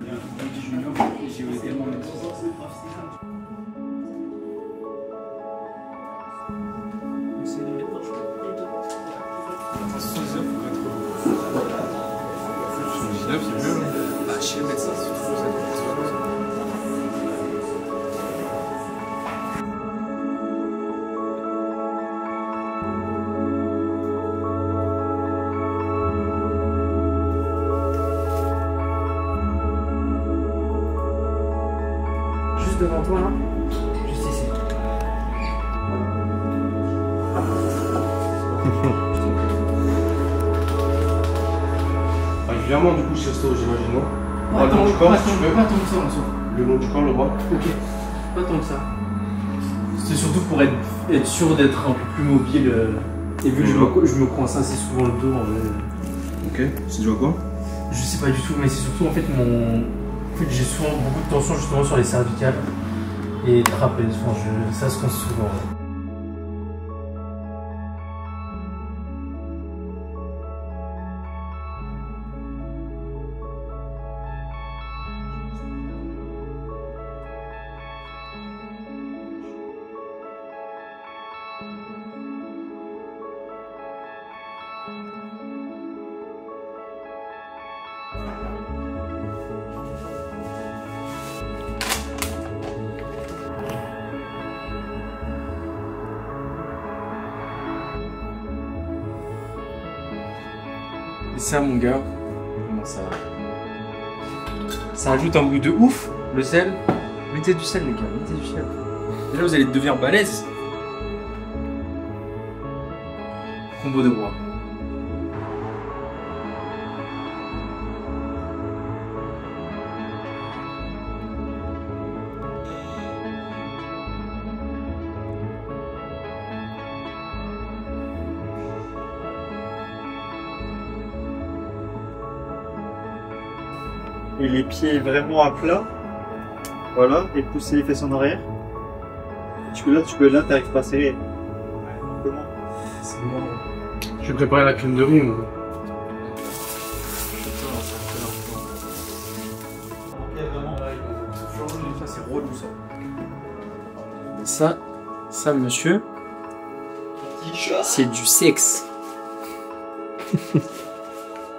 Junior, j'ai eu des moments. Long du corps, pas si tu veux. pas tant que ça en dessous. Le long du corps, le bras. Ok. Pas tant que ça. C'est surtout pour être, être sûr d'être un peu plus mobile. euh, Et vu que je me, je me coince assez souvent le dos, en vrai. Ok, c'est dû à quoi? Je sais pas du tout, mais c'est surtout en fait mon. En fait, j'ai souvent beaucoup de tension justement sur les cervicales et trapèzes. Enfin, je... ça se coince souvent. ouais. Ça, ajoute un goût de ouf, le sel. Mettez du sel, les gars, mettez du sel. Et là, vous allez devenir balèze. Combo de roi. Les pieds vraiment à plat. Voilà, et pousser les fesses en arrière. Tu peux là, tu peux là, t'arrives pas à serrer. Comment C'est bon. Je vais préparer la crème de riz, moi. c'est relou ça. Ça, monsieur, c'est du sexe.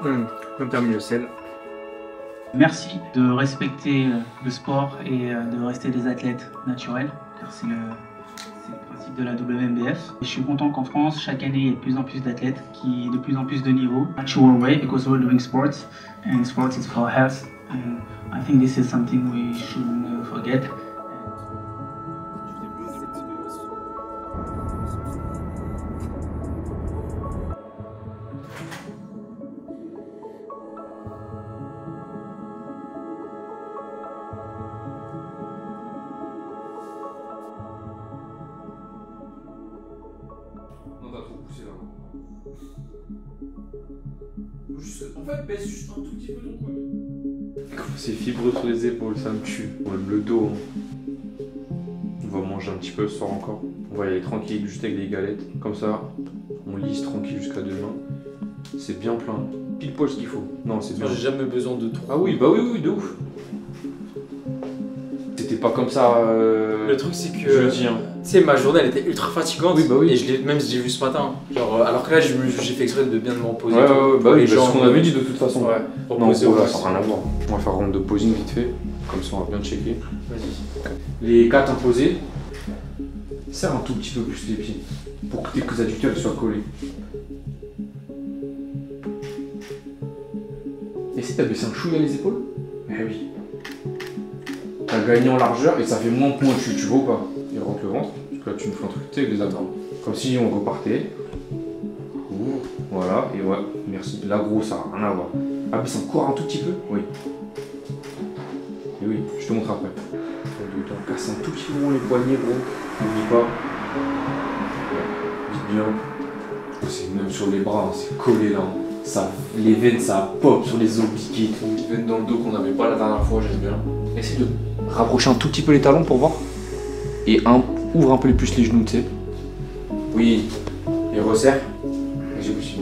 Hum, Comme termine le sel. Merci de respecter euh, le sport et euh, de rester des athlètes naturels, car c'est le, principe de la WMBF. Je suis content qu'en France, chaque année, il y ait de plus en plus d'athlètes qui de plus en plus de niveau. Natural because we're doing sports, and sports is for health. Peu ce soir encore. On va y aller tranquille, juste avec des galettes. Comme ça, on lisse tranquille jusqu'à demain. C'est bien plein. Pile poil ce qu'il faut. Non, c'est bien. J'ai jamais besoin de trop. Ah oui, bah oui, oui, de ouf. C'était pas comme ça. euh, Le truc, c'est que. jeudi, hein. Tu sais, ma journée, elle était ultra fatigante. Oui, bah oui. Et je l'ai, même j'ai vu ce matin. Genre, euh, alors que là, je j'ai fait exprès de bien me reposer. Ouais, ouais, ouais, bah oui, bah, c'est ce qu'on avait dit de toute façon. Ouais. Non, Reposer au voilà, max. ça n'a rien à voir. On va faire un round de posing vite fait. Comme ça, on va bien checker. Vas-y. Les quatre imposés, serre un tout petit peu plus les pieds pour que tes adducteurs soient collés. Et si t'as baissé un chouïa les épaules? Eh oui. T'as gagné en largeur et ça fait moins pointu, tu vois ou pas? Et rentre le ventre, parce que là tu me fais un truc, avec les abdos. Comme si on repartait. Ouh, Voilà, et ouais, merci. Là gros, ça n'a rien à voir. Ah, baisse encore un tout petit peu? Oui. Et oui, je te montre après. Casse un tout petit peu les poignets, gros. N'oublie pas. Vite bien. C'est même sur les bras, hein, c'est collé là. Ça, les veines, ça pop sur les obliques et tout. Une petite veine dans le dos qu'on n'avait pas la dernière fois, j'aime bien. Essaye de rapprocher un tout petit peu les talons pour voir. Et un, ouvre un peu plus les genoux, tu sais. Oui. Et resserre. J'ai aussi.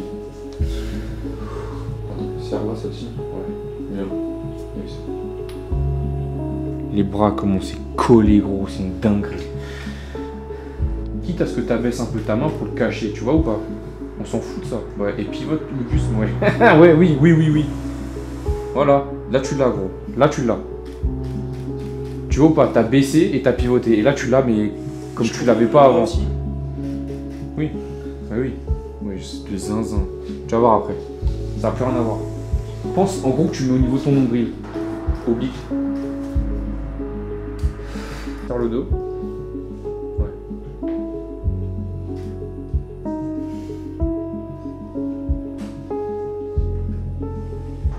Serre là, celle-ci. Ouais. Bien. Les bras, comment c'est collé, gros, c'est une dinguerie. Quitte à ce que tu abaisses un peu ta main pour le cacher, tu vois ou pas? On s'en fout de ça. Ouais, et pivote le plus, ouais. ouais, oui, oui, oui, oui. Voilà, là tu l'as, gros. Là tu l'as. Tu vois ou pas? T'as baissé et t'as pivoté. Et là tu l'as, mais comme tu l'avais pas avant. Oui. Ah oui. Oui, c'est zinzin. Tu vas voir après. Ça n'a plus rien à voir. Pense en gros que tu mets au niveau de ton nombril. Oblique. Le dos. Ouais.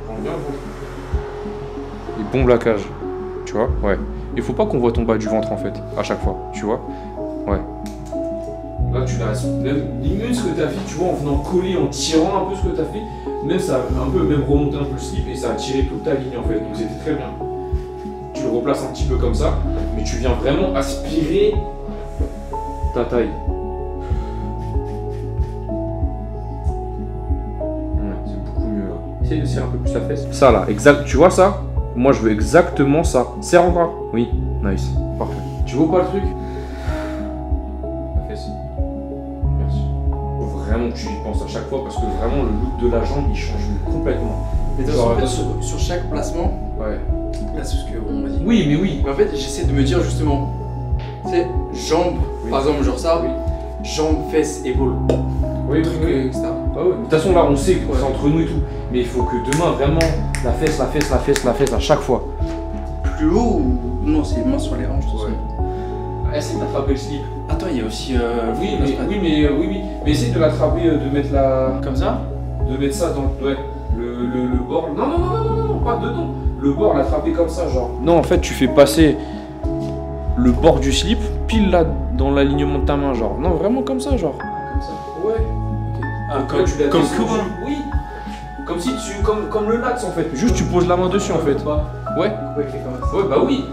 Prends bien, gros. Et bombe la cage. Tu vois Ouais. Il faut pas qu'on voit ton bas du ventre en fait, à chaque fois. Tu vois Ouais. Là, tu l'as. Même, même ce que tu as fait, tu vois, en venant coller, en tirant un peu ce que tu as fait, même ça a un peu même remonté un peu le slip et ça a tiré toute ta ligne en fait. Donc c'était très bien. Tu le replaces un petit peu comme ça, mais tu viens vraiment aspirer ta taille. Ouais, c'est beaucoup mieux là. Essaye de serrer un peu plus la fesse. Ça là, exact. Tu vois ça? Moi je veux exactement ça. Serre encore. Oui, nice. Parfait. Tu vois pas le truc? La fesse. Merci. Faut vraiment que tu y penses à chaque fois parce que vraiment le look de la jambe il change complètement. Mais sur, sur chaque placement, Ouais. Là c'est ce qu'on m'a dit. Oui, mais oui. Mais en fait, j'essaie de me dire justement, tu sais, jambes, Oui. par exemple, genre ça, Oui. jambes, fesses, épaules, Oui, truc, oui, oui. euh, etc. Ah ouais, De toute façon, là, on sait que c'est entre nous et tout. Mais il faut que demain, vraiment, la fesse, la fesse, la fesse, la fesse à chaque fois. Plus haut ou. Non, c'est main sur les hanches, tout ça. Essaye d'attraper le slip. Attends, il y a aussi. euh, Oui, mais, oui, mais, euh, oui, oui. Mais essaye de l'attraper, euh, de mettre la. Comme ça? De mettre ça dans ouais, le, le, le bord. Non, non, non, non, non, non, pas dedans. Le bord, l'attraper comme ça, genre. Non, en fait, tu fais passer le bord du slip pile là dans l'alignement de ta main, genre. Non, vraiment comme ça, genre. Comme ça. Ouais. Ah, comme, là, tu l'as comme. Oui. Comme si tu. Comme, comme le lax en fait. Juste tu poses la main dessus en fait. Ouais. Ouais, comme bah oui.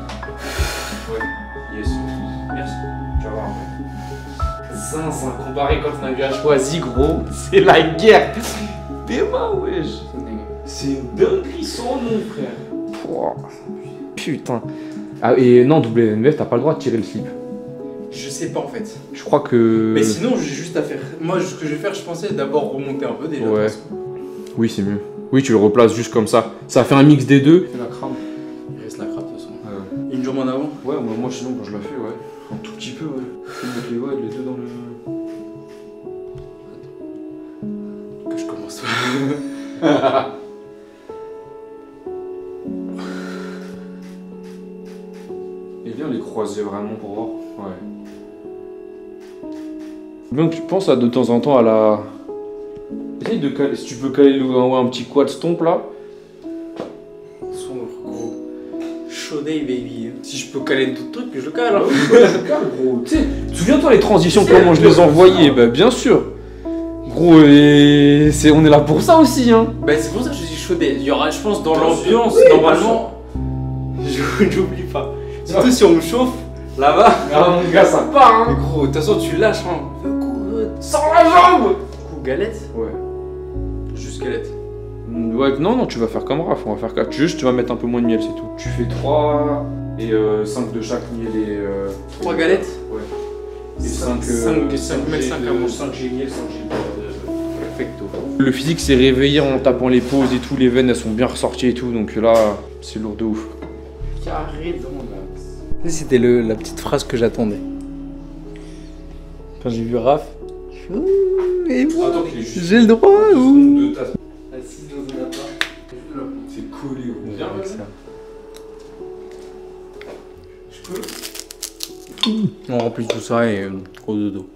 Ouais. Yes. Merci. Tu vas voir. Zinzin, comparé quand on a vu à choisi, gros, c'est la guerre. Des mains, wesh. C'est une dinguerie sans nom, frère. Pouah. Putain. Ah, et non, WNBF, t'as pas le droit de tirer le slip. Je sais pas en fait. Je crois que. Mais sinon, j'ai juste à faire. Moi, ce que je vais faire, je pensais d'abord remonter un peu déjà. Ouais. Oui, c'est mieux. Oui, tu le replaces juste comme ça. Ça fait un mix des deux. la crame. Il reste la crame de toute façon. Une jambe en avant. Ouais, moi, moi sinon quand je la fais, ouais. Un tout petit peu, ouais. Les, ouais, les deux dans le. Que je commence. croiser vraiment pour voir. Ouais. Bien que tu penses à de temps en temps à la. Essaye de caler, si tu peux caler le- ouais, un petit quad stomp là. Sombre, gros. Chaudé, baby. Si je peux caler d'autres trucs, je le cale. Hein. gros. Tu sais, souviens-toi les transitions, comment je les envoyais Bah bien sûr. Gros, et c'est, on est là pour ça aussi, hein. Bah, c'est pour ça que je dis chaudé. Il y aura, je pense, dans l'ambiance, Oui, normalement. je- J'oublie pas. Surtout si on me chauffe, là-bas. Ah mon gars, ça part, Mais hein. gros, de toute façon, tu lâches. Hein. Euh, Sans la jambe coup galette. Ouais. Juste galette. Mm, Ouais, non, non, tu vas faire comme Raph, on va faire 4. Juste, tu vas mettre un peu moins de miel, c'est tout. Tu fais 3 et 5 de chaque miel et. euh, Trois galettes Ouais. Et 5 Cinq- cinq mètres, cinq à moi. 5 G miel, 5 G Perfecto. Le physique s'est réveillé en tapant les pauses et tout, les veines elles sont bien ressorties et tout, donc là, c'est lourd de ouf. Carré dans. C'était le- la petite phrase que j'attendais. Quand j'ai vu Raph, je moi, j'ai le droit ou de ta- Assis dans un appart. C'est collé, gros. Viens avec ça. Je peux On remplit tout ça et euh, gros dodo.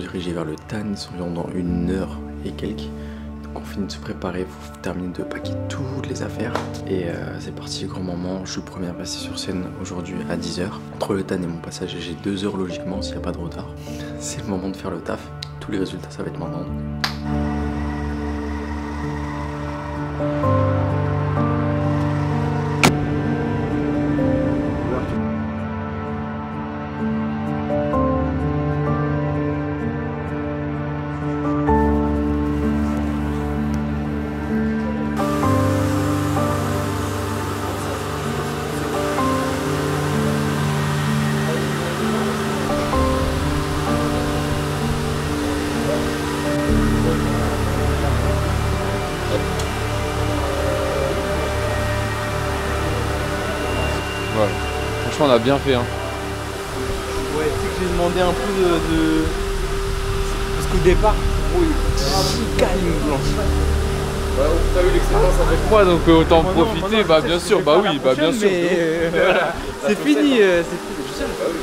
Se vers le tan, sont environ dans une heure et quelques. Donc on finit de se préparer, faut terminer de paquer toutes les affaires. Et euh, c'est parti, grand moment, je suis le premier à passer sur scène aujourd'hui à 10h. Entre le tan et mon passage, j'ai 2 heures logiquement s'il n'y a pas de retard. C'est le moment de faire le taf. Tous les résultats ça va être maintenant. On a bien fait. Hein. Ouais, tu sais que j'ai demandé un peu de. de- Parce qu'au départ, gros, il giga ligne blanche. T'as eu l'expérience avec moi, donc euh, autant en Oh non, profiter. oh non, bah, bien sûr, bah oui, bah bien sûr. mais, euh, voilà. C'est fini, euh, c'est fini. Je sais, bah oui.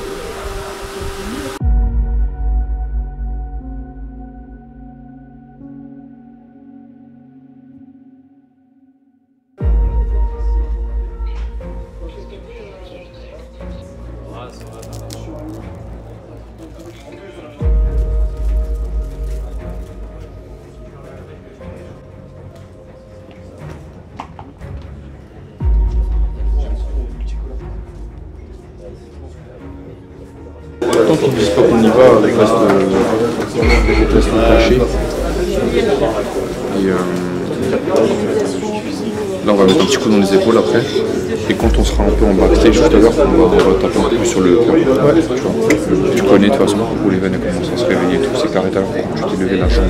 Tant qu'ils disent pas qu'on y va, on reste, on reste caché. Et euh, là, on va mettre un petit coup dans les épaules après. Et quand on sera un peu en backstage tout à l'heure, on va, on taper un peu plus sur le cœur. Tu, vois. Tu connais de toute façon, où les veines commencent à se réveiller et tout. C'est carré tout à l'heure quand tu t'es levé la jambe.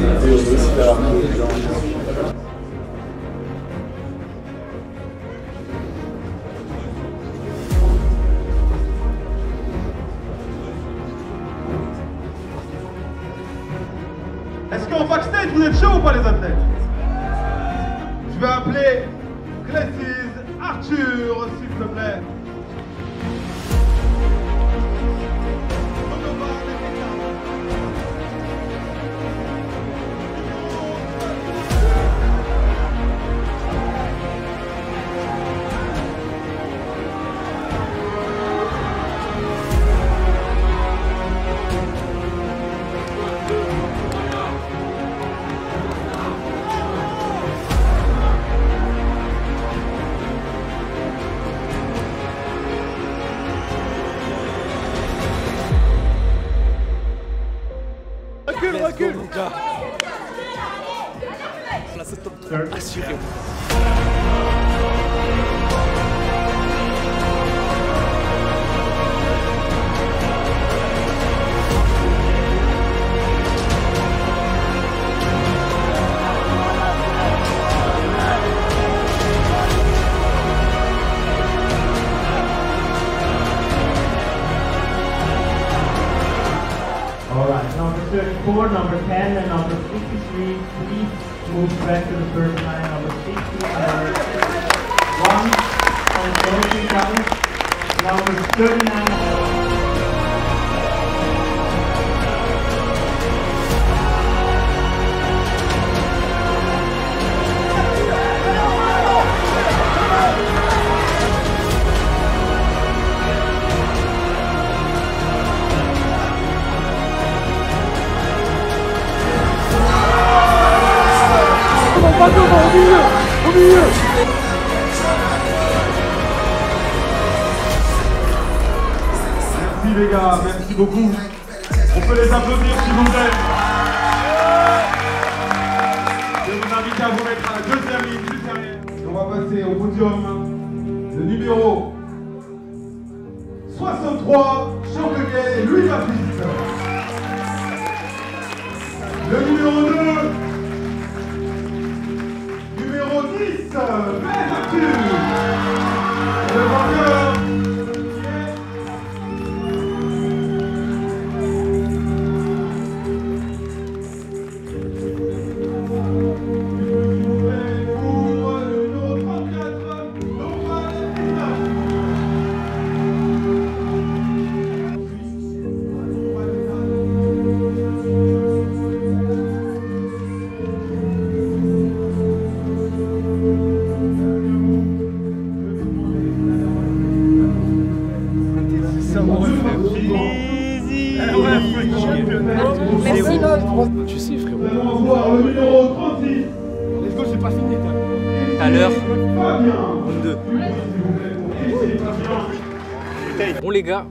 S'il Four, number 10, and number 63, please move back to the first line, number 60, number 1, and 13, number 39. Merci les gars, merci beaucoup. On peut les applaudir s'il vous plaît. Je vous inviter à vous mettre à la deuxième ligne juste derrière. On va passer au podium. Le numéro 63, chancelier Louis Baptiste. Le numéro 2, numéro 10, Ben le numéro 36. Let's go, c'est pas fini. Tout à l'heure, round 2. Bon les gars,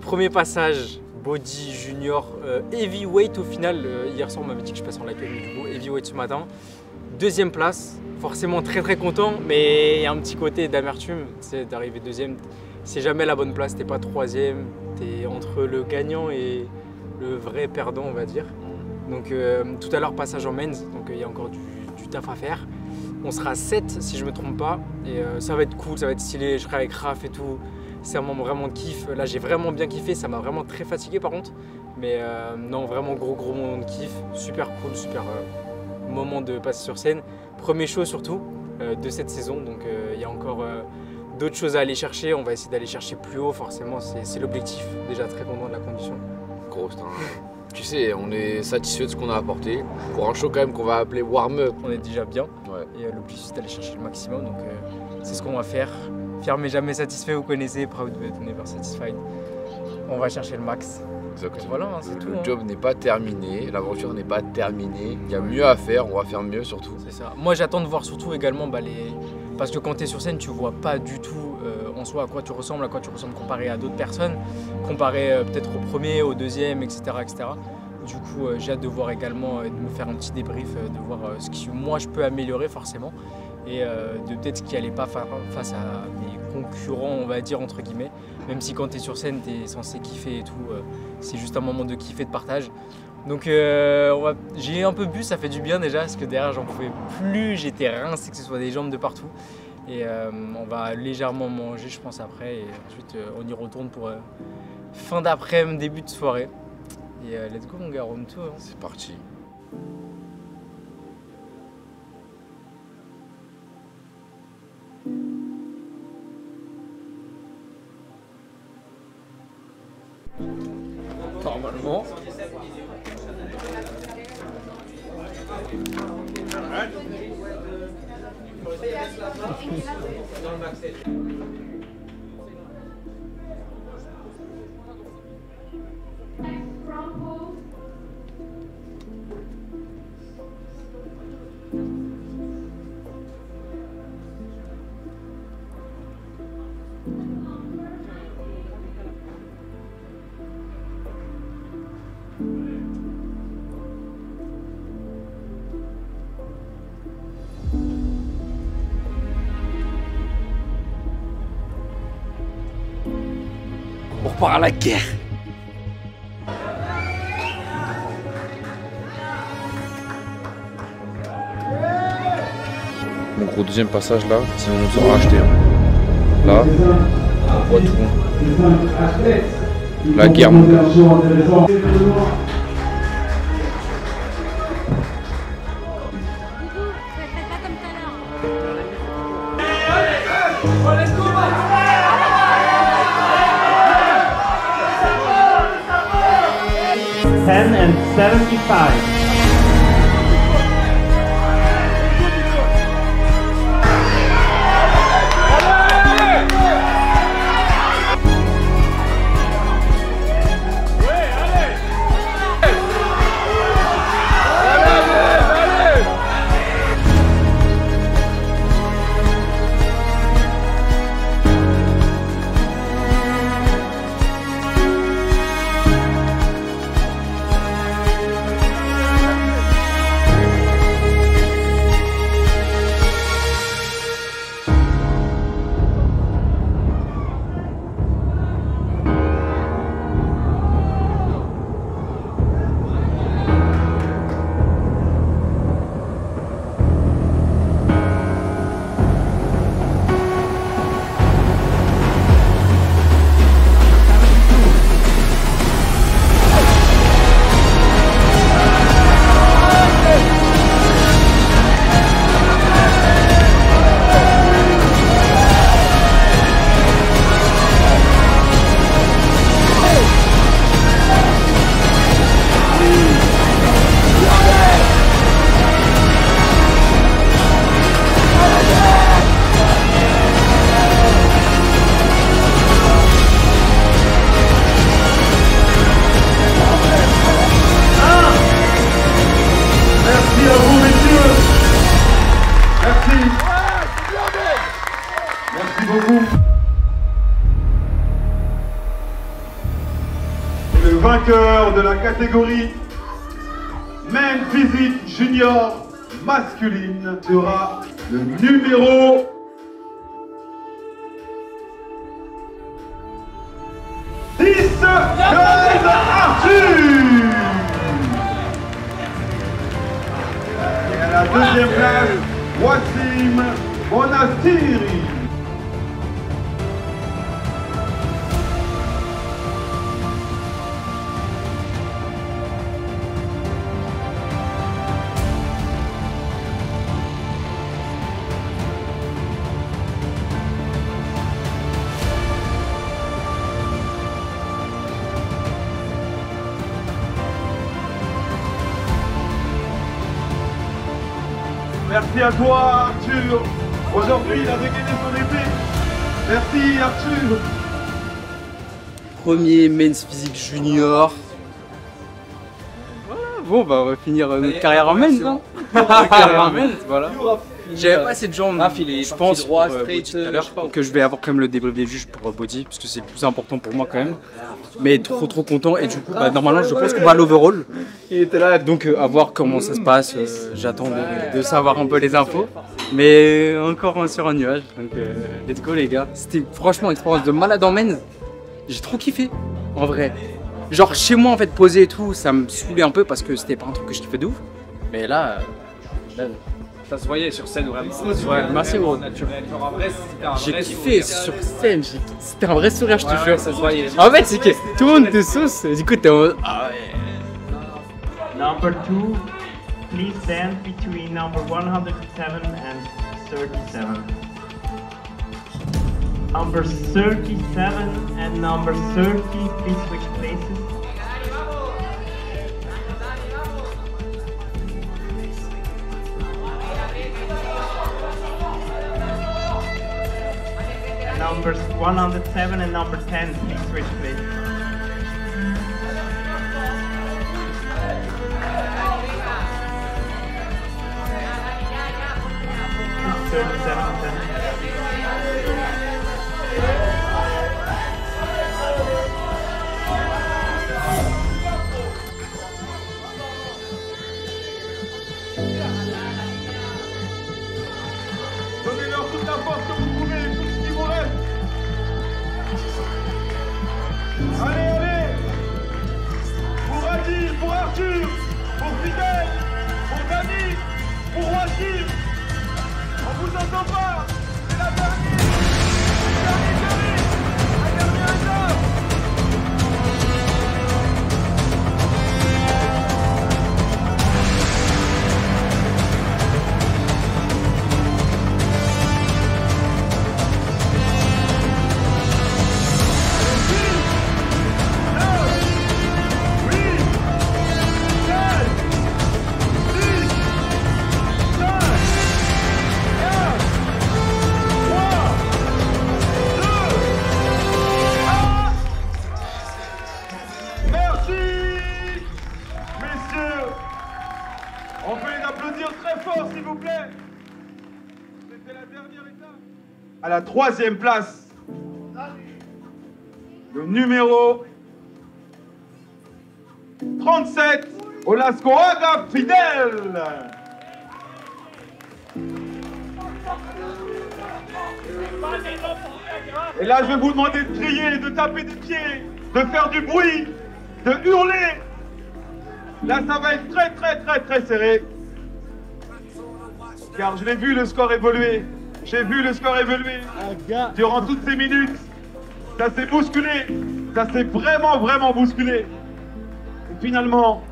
premier passage, body junior, euh, heavyweight au final. Euh, hier soir on m'avait dit que je passe en l'académie du coup, heavyweight ce matin. Deuxième place, forcément très très content, mais il y a un petit côté d'amertume, c'est d'arriver deuxième. C'est jamais la bonne place, t'es pas troisième, t'es entre le gagnant et le vrai perdant on va dire. Donc euh, tout à l'heure passage en men's, donc il y a encore du, taf à faire. On sera 7 si je me trompe pas. Et euh, ça va être cool, ça va être stylé. Je serai avec Raph et tout. C'est un moment vraiment de kiff. Là, j'ai vraiment bien kiffé. Ça m'a vraiment très fatigué par contre. Mais euh, non, vraiment gros, gros moment de kiff. Super cool, super euh, moment de passer sur scène. Premier show surtout de cette saison. Donc il y a encore d'autres choses à aller chercher. On va essayer d'aller chercher plus haut, forcément. C'est l'objectif. Déjà très content de la condition. Gros, c'est un- Tu sais, on est satisfait de ce qu'on a apporté. Pour un show quand même qu'on va appeler warm-up. On est déjà bien. Ouais. Et euh, l'objectif c'est d'aller chercher le maximum. Donc euh, c'est ce qu'on va faire. Fier mais jamais satisfait, vous connaissez. Proud but never satisfied. On va chercher le max. Exactement. Voilà, hein, c'est Le, tout. le hein. job n'est pas terminé, l'aventure n'est pas terminée. Il y a mieux à faire, on va faire mieux surtout. C'est ça. Moi j'attends de voir surtout également bah, les. Parce que quand tu es sur scène, tu vois pas du tout en à quoi tu ressembles, à quoi tu ressembles comparé à d'autres personnes, comparé euh, peut-être au premier, au deuxième, etc. etc. Du coup, euh, j'ai hâte de voir également, euh, de me faire un petit débrief, de voir ce que moi je peux améliorer forcément, et de peut-être ce qui allait pas fa- face à mes concurrents, on va dire entre guillemets. Même si quand tu es sur scène, tu es censé kiffer et tout, c'est juste un moment de kiff et de partage. Donc j'ai un peu bu, ça fait du bien déjà, parce que derrière j'en pouvais plus, j'étais rincé, que ce soit des jambes de partout. Et euh, on va légèrement manger, je pense, après, et ensuite euh, on y retourne pour euh, fin d'après-midi, début de soirée. Et let's go mon gars, round two, hein. C'est parti. On repart à la guerre Mon gros deuxième passage là, sinon on sera racheté. hein. Là, on voit tout. La guerre. Catégorie Men Physique Junior masculine sera le numéro 10 Claude Arthur Et à la deuxième place, Wassim Monastiri. Merci à toi Arthur. Aujourd'hui il a dégainé son épée. Merci Arthur. Premier Men's Physique Junior. Voilà, bon bah on va finir euh, notre carrière en Men's. Hein. Carrière en Men's, voilà. J'avais pas assez de jambes, je pense, droit, pour, euh, straight, body tout à l'heure, euh, que je vais avoir quand même le débrief des juges pour euh, body, parce que c'est le plus important pour moi quand même. Mais trop trop content, et du coup, bah, normalement, je pense qu'on va à l'overall. Il était là, donc euh, à voir comment ça se passe. euh, J'attends de, de savoir un peu les infos. Mais encore un sur un nuage, donc euh, let's go les gars. C'était franchement une expérience de malade en men's. J'ai trop kiffé, en vrai. Genre chez moi en fait, posé et tout, ça me saoulait un peu parce que c'était pas un truc que je kiffais de ouf. Mais là, euh, là, Ça se voyait sur scène vraiment. Ouais, merci, gros. J'ai kiffé sur scène, j'ai- c'était un vrai sourire, je te jure. ça se voyait. En fait, c'est que tout le monde te sauce, du coup, t'es en mode. Ah ouais. Number two, please stand between number 107 and 37. Number 37 and number 30, please switch places. 107 and number 10, please switch places. Thirty-seven, ten. S'il vous plaît C'était la dernière étape À la troisième place Le numéro 37 Olascoaga Fidel Et là, je vais vous demander de crier, de taper des pieds, de faire du bruit, de hurler. Là, ça va être très, très, très, très serré. Car je l'ai vu le score évoluer. J'ai vu le score évoluer durant toutes ces minutes. Ça s'est bousculé. Ça s'est vraiment, vraiment bousculé. Et finalement,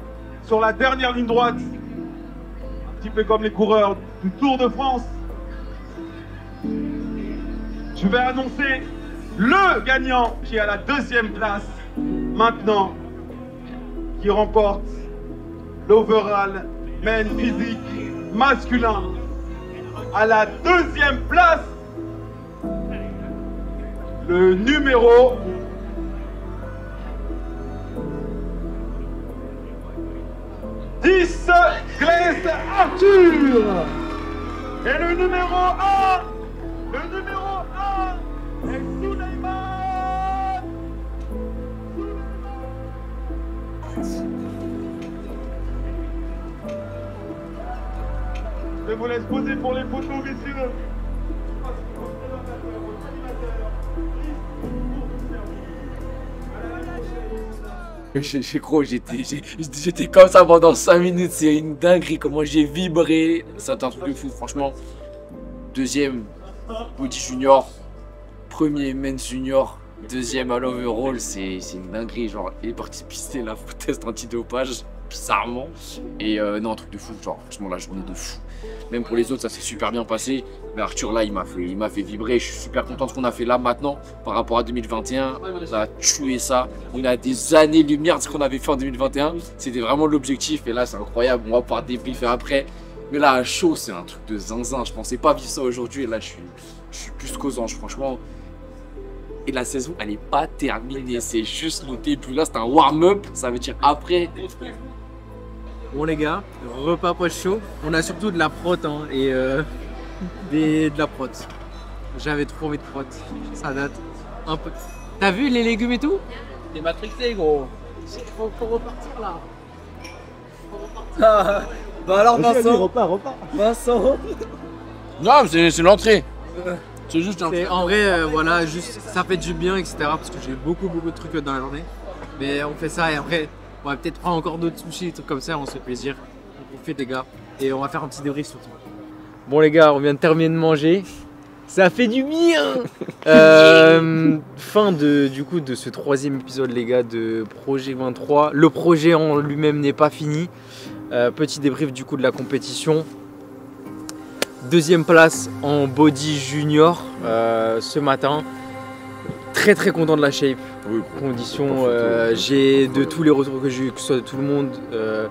sur la dernière ligne droite, un petit peu comme les coureurs du Tour de France, je vais annoncer le gagnant qui est à la deuxième place maintenant, qui remporte l'overall men physique masculin. À la deuxième place, le numéro Dix, Glaise Arthur. Et le numéro 1, le numéro Je vous laisse poser pour les photos, messieurs. J'ai- gros, j'étais comme ça pendant 5 minutes, c'est une dinguerie comment j'ai vibré. C'est un truc de fou, franchement. Deuxième, Body Junior. Premier Men's Junior. Deuxième à l'overall, c'est c'est une dinguerie. Genre, il est parti pister la test antidopage, bizarrement. Et euh, non, un truc de fou, genre, franchement, la journée de fou. Même pour les autres, ça s'est super bien passé. Mais Arthur, là, il m'a fait, fait vibrer. Je suis super content de ce qu'on a fait là maintenant par rapport à 2021. On a tué ça. On a des années-lumière de ce qu'on avait fait en 2021. C'était vraiment l'objectif. Et là, c'est incroyable. On va pouvoir débriefer après. Mais là, chaud, c'est un truc de zinzin. Je pensais pas vivre ça aujourd'hui. Et là, je suis, je suis plus franchement. Et la saison, elle est pas terminée. C'est juste le début. Là, c'est un warm-up. Ça veut dire après. Bon les gars, repas post chaud. On a surtout de la prot hein, et euh, des, de la prot. J'avais trop envie de prot. Ça date un peu. T'as vu les légumes et tout? T'es matrixé gros. Faut, faut repartir là. Ah, bah alors Vincent, repas, repas. Vincent. Non, c'est c'est l'entrée. C'est juste l'entrée. C'est en vrai, euh, voilà, juste ça fait du bien, etc. Parce que j'ai beaucoup, beaucoup de trucs dans la journée. Mais on fait ça et après, on va peut-être prendre encore d'autres sushis, des trucs comme ça, on se fait plaisir. On profite, les gars. Et on va faire un petit débrief surtout. Bon, les gars, on vient de terminer de manger. Ça fait du bien Euh, Fin de, du coup de ce troisième épisode, les gars, de Projet 23. Le projet en lui-même n'est pas fini. Euh, petit débrief du coup de la compétition. Deuxième place en body junior euh, ce matin. Très très content de la shape. Oui, Condition, euh, j'ai de tous les retours que j'ai eu, que ce soit de tout le monde, euh,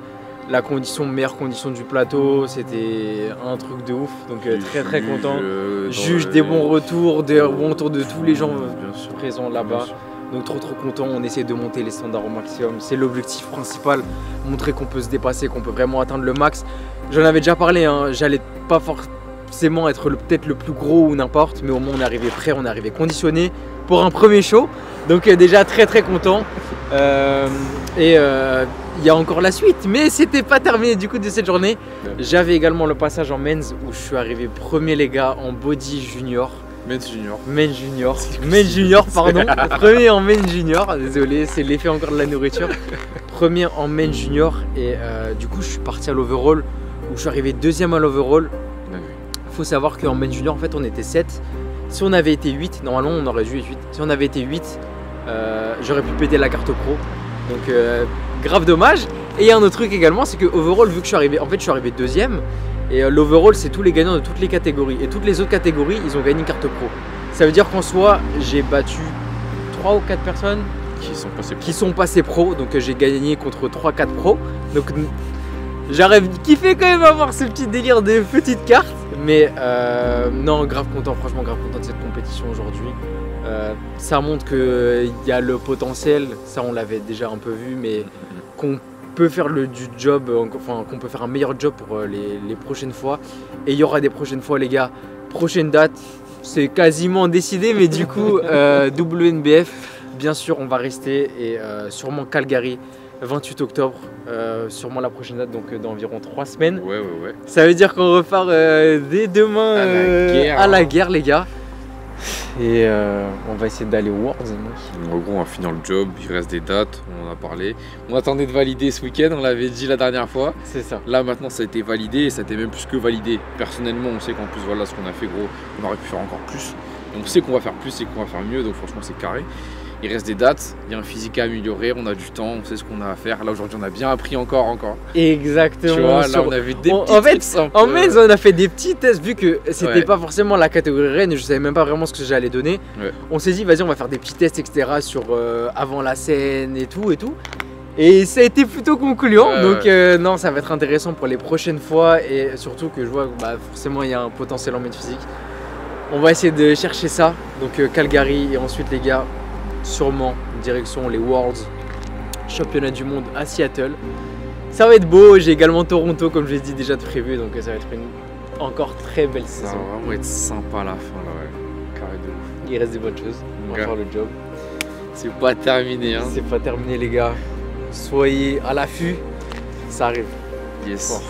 la condition, meilleure condition du plateau, c'était un truc de ouf. Donc euh, très très content. Juge des bons retours, des bons retours de tous les gens présents là-bas. Donc trop trop content, on essaie de monter les standards au maximum. C'est l'objectif principal, montrer qu'on peut se dépasser, qu'on peut vraiment atteindre le max. J'en avais déjà parlé, hein, j'allais pas forcément être peut-être le plus gros ou n'importe, mais au moins on est arrivé prêt, on est arrivé conditionné pour un premier show. Donc euh, déjà très très content. Euh, et euh, il y a encore la suite, mais c'était pas terminé du coup de cette journée. J'avais également le passage en men's où je suis arrivé premier les gars en body junior. Men's Junior. Men junior. Men junior, pardon. Premier en men junior. Désolé, c'est l'effet encore de la nourriture. Premier en men junior. Et euh, du coup, je suis parti à l'overall où je suis arrivé deuxième à l'overall. faut savoir qu'en men junior, en fait, on était 7. Si on avait été 8, normalement, on aurait dû être 8. Si on avait été 8, euh, j'aurais pu péter la carte pro. Donc, euh, grave dommage. Et il y a un autre truc également, c'est que overall, vu que je suis arrivé, en fait, je suis arrivé deuxième. Et euh, l'overall, c'est tous les gagnants de toutes les catégories. Et toutes les autres catégories, ils ont gagné une carte pro. Ça veut dire qu'en soi, j'ai battu 3 ou 4 personnes Qui sont passés qui sont passées pro. Donc j'ai gagné contre 3-4 pros. Donc j'aurais kiffé quand même avoir ce petit délire des petites cartes. Mais euh, non, grave content, franchement grave content de cette compétition aujourd'hui. Euh, ça montre qu'il y a le potentiel, ça on l'avait déjà un peu vu, mais qu'on peut faire le, du job, enfin qu'on peut faire un meilleur job pour euh, les, prochaines fois. Et il y aura des prochaines fois les gars. Prochaine date, c'est quasiment décidé, mais du coup WNBF, bien sûr on va rester et sûrement Calgary. 28 octobre, euh, sûrement la prochaine date, donc euh, dans environ 3 semaines. Ouais, ouais, ouais. Ça veut dire qu'on repart euh, dès demain À la guerre, à la hein. guerre, les gars. Et on va essayer d'aller au Worlds, mec. En gros, on va finir le job. Il reste des dates. On en a parlé. On attendait de valider ce week-end. On l'avait dit la dernière fois. C'est ça. Là, maintenant, ça a été validé. Et ça a été même plus que validé. Personnellement, on sait qu'en plus, voilà ce qu'on a fait, gros. On aurait pu faire encore plus. Et on sait qu'on va faire plus et qu'on va faire mieux. Donc, franchement, c'est carré. Il reste des dates. Il y a un physique à améliorer. On a du temps. On sait ce qu'on a à faire. Là, aujourd'hui, on a bien appris encore, encore. Exactement. Tu vois, là, on a vu des On- petits en fait, simples. En mai, on a fait des petits tests vu que c'était Ouais. pas forcément la catégorie reine et je savais même pas vraiment ce que j'allais donner. Ouais. On s'est dit, vas-y, on va faire des petits tests, etc. sur euh, avant la scène et tout et tout. Et ça a été plutôt concluant. Donc, euh, non, ça va être intéressant pour les prochaines fois et surtout que je vois que bah, forcément il y a un potentiel en main physique. On va essayer de chercher ça. Donc, euh, Calgary et ensuite, les gars, sûrement direction les Worlds, championnat du monde à Seattle. Ça va être beau, j'ai également Toronto comme je l'ai dit déjà de prévu, donc ça va être une encore très belle Ça saison. va vraiment être sympa à la fin, là, ouais. Carré de ouf. Il reste des bonnes choses, on va faire le job. C'est pas terminé, hein. C'est pas terminé les gars, soyez à l'affût, ça arrive. Yes.